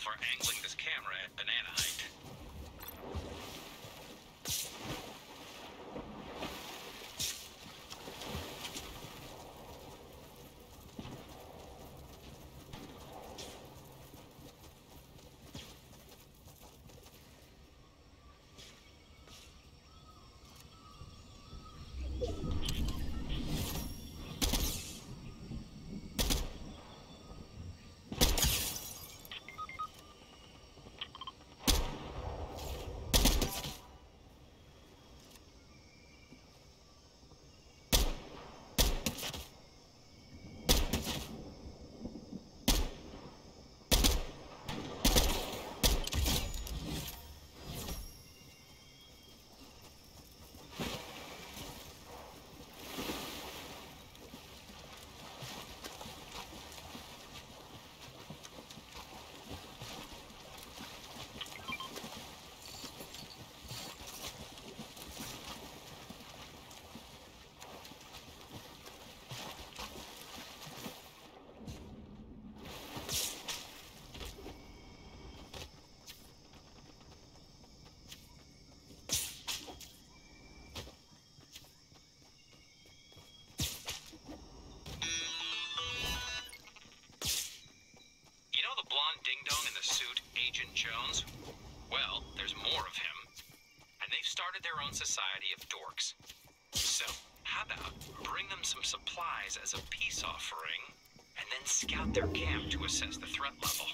for angling Jones? Well, there's more of him. And they've started their own society of dorks. So, how about bring them some supplies as a peace offering, and then scout their camp to assess the threat level?